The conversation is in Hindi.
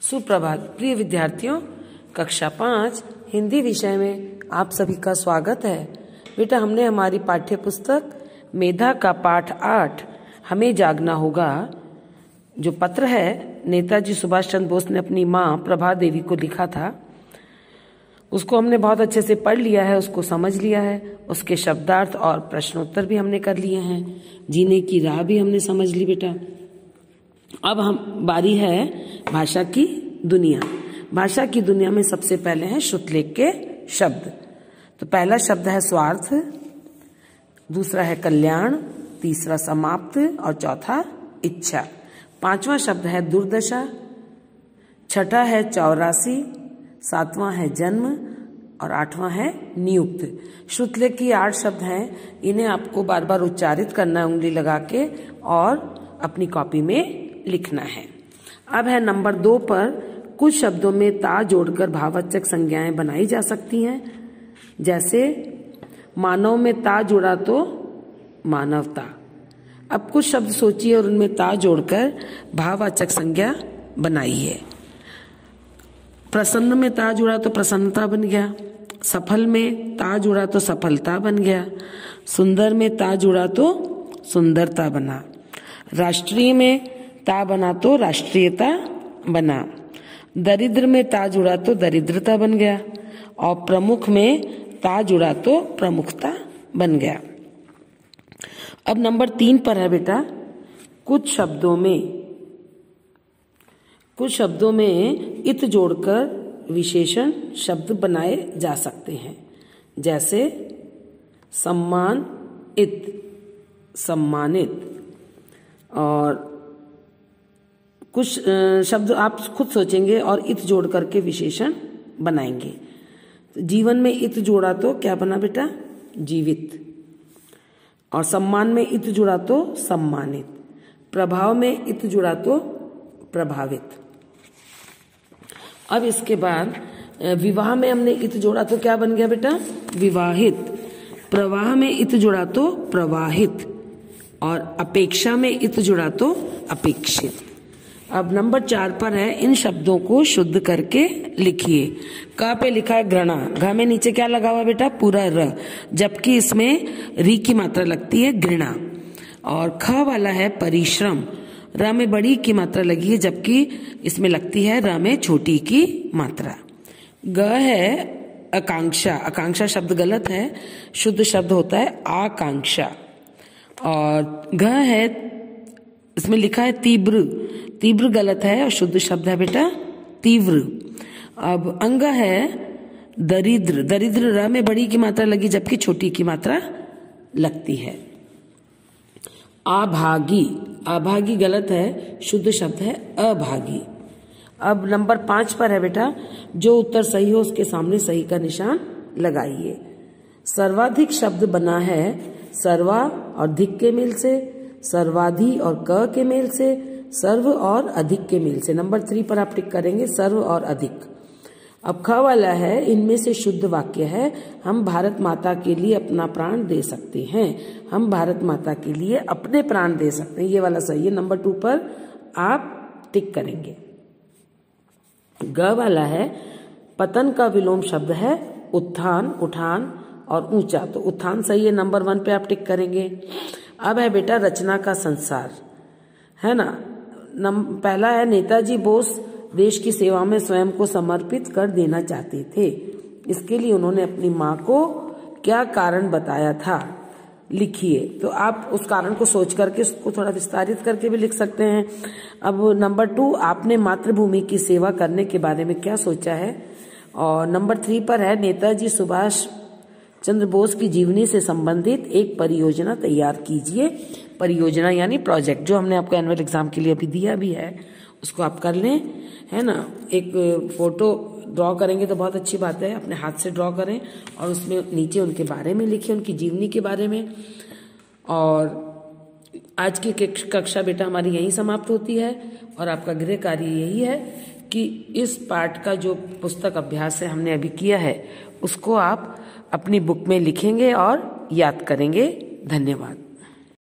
सुप्रभात, प्रिय विद्यार्थियों, कक्षा पाँच, हिंदी विषय में आप सभी का स्वागत है। बेटा, हमने हमारी पाठ्य पुस्तक मेधा का पाठ आठ, हमें जागना होगा। जो पत्र है, नेताजी सुभाष चंद्र बोस ने अपनी माँ प्रभा देवी को लिखा था। उसको हमने बहुत अच्छे से पढ़ लिया है, उसको समझ लिया है, उसके शब्दार्थ और प्रश्नोत्तर भी हमने कर लिए हैं। जीने की राह भी हमने समझ ली, बेटा। अब हम, बारी है भाषा की दुनिया। भाषा की दुनिया में सबसे पहले है श्रुतलेख के शब्द। तो पहला शब्द है स्वार्थ, दूसरा है कल्याण, तीसरा समाप्त और चौथा इच्छा। पांचवा शब्द है दुर्दशा, छठा है चौरासी, सातवां है जन्म और आठवां है नियुक्त। श्रुतलेख की आठ शब्द हैं, इन्हें आपको बार बार उच्चारित करना उंगली लगा के और अपनी कॉपी में लिखना है। अब है नंबर दो पर कुछ शब्दों में ता जोड़कर भाववाचक संज्ञाएँ बनाई जा सकती हैं। जैसे, मानव में ता जुड़ा तो मानवता। अब कुछ शब्द सोचिए और उनमें ता जोड़कर भाववाचक संज्ञा बनाई है। प्रसन्न में ता जुड़ा तो प्रसन्नता बन गया। सफल में ता जुड़ा तो सफलता बन गया। सुंदर में ता जुड़ा तो सुंदरता बना। राष्ट्रीय में ता बना तो राष्ट्रीयता बना। दरिद्र में ता जुड़ा तो दरिद्रता बन गया और प्रमुख में ता जुड़ा तो प्रमुखता बन गया। अब नंबर तीन पर है बेटा, कुछ शब्दों में, कुछ शब्दों में इत जोड़कर विशेषण शब्द बनाए जा सकते हैं। जैसे, सम्मान इत, सम्मानित, और कुछ शब्द आप खुद सोचेंगे और इत जोड़ करके विशेषण बनाएँगे। जीवन में इत जोड़ा तो क्या बना बेटा? जीवित। और सम्मान में इत जुड़ा तो सम्मानित। प्रभाव में इत जुड़ा तो प्रभावित। अब इसके बाद विवाह में हमने इत जोड़ा तो क्या बन गया बेटा? विवाहित। प्रवाह में इत जुड़ा तो प्रवाहित। और अपेक्षा में इत जुड़ा तो अपेक्षित। अब नंबर चार पर है, इन शब्दों को शुद्ध करके लिखिए। का पे लिखा है घृणा। घ में नीचे क्या लगा हुआ बेटा? पूरा र। जबकि इसमें री की मात्रा लगती है घृणा। और ख वाला है परिश्रम। र में बड़ी की मात्रा लगी है, जबकि इसमें लगती है र में छोटी की मात्रा। ग है आकांक्षा। आकांक्षा शब्द गलत है। शुद्ध शब्द होता है आकांक्षा। और घ है, इसमें लिखा है तीव्र। तीव्र गलत है और शुद्ध शब्द है बेटा, तीव्र। अब अंग है दरिद्र। दरिद्र र में बड़ी की मात्रा लगी, जबकि छोटी की मात्रा लगती है। आभागी आभागी गलत है, शुद्ध शब्द है, अभागी। अब नंबर पाँच पर है बेटा, जो उत्तर सही हो, उसके सामने सही का निशान लगाइए। सर्वाधिक शब्द बना है, सर्वा और धिक के मेल से, सर्वाधि और क के मेल से सर्व और अधिक के मेल से। नंबर थ्री पर आप टिक करेंगे, सर्व और अधिक। अब ख वाला है, इनमें से शुद्ध वाक्य है, हम भारत माता के लिए अपना प्राण दे सकते हैं। हम भारत माता के लिए अपने प्राण दे सकते हैं। ये वाला सही है। नंबर टू पर आप टिक करेंगे। ग वाला है, पतन का विलोम शब्द है, उत्थान, उठान और ऊँचा। तो उत्थान सही है। नंबर वन पे आप टिक करेंगे। अब है बेटा रचना का संसार। है ना? नम, पहला है नेताजी बोस देश की सेवा में स्वयं को समर्पित कर देना चाहते थे। इसके लिए उन्होंने अपनी माँ को क्या कारण बताया था लिखिए। तो आप उस कारण को सोच करके उसको थोड़ा विस्तारित करके भी लिख सकते हैं। अब नंबर टू आपने मातृभूमि की सेवा करने के बारे में क्या सोचा है? और नंबर थ्री पर है नेताजी सुभाष चंद्र बोस की जीवनी से संबंधित एक परियोजना तैयार कीजिए। परियोजना यानी प्रोजेक्ट जो हमने आपको एनुअल एग्ज़ाम के लिए अभी दिया भी है, उसको आप कर लें, है ना? एक फ़ोटो ड्रॉ करेंगे तो बहुत अच्छी बात है, अपने हाथ से ड्रॉ करें और उसमें नीचे उनके बारे में लिखिए, उनकी जीवनी के बारे में। और आज की कक्षा बेटा हमारी यही समाप्त होती है और आपका गृह कार्य यही है। कि इस पाठ का जो पुस्तक अभ्यास है हमने अभी किया है, उसको आप अपनी बुक में लिखेंगे और याद करेंगे। धन्यवाद।